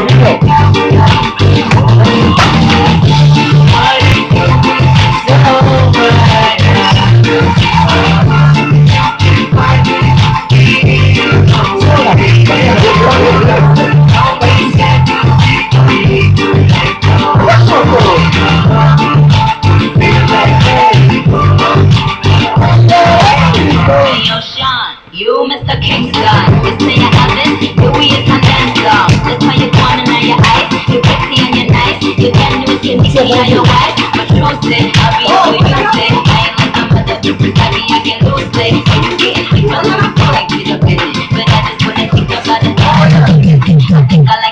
Video. Hey, yo, Mr. Kingston. You say You know what? I'm losing. I'll be oh, using. I ain't like some other bitches. I I can lose it. I'm getting sick. All I feel like is a bitch. But I just wanna think about it. I think I